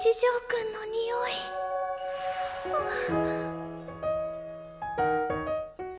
一条くんの匂い。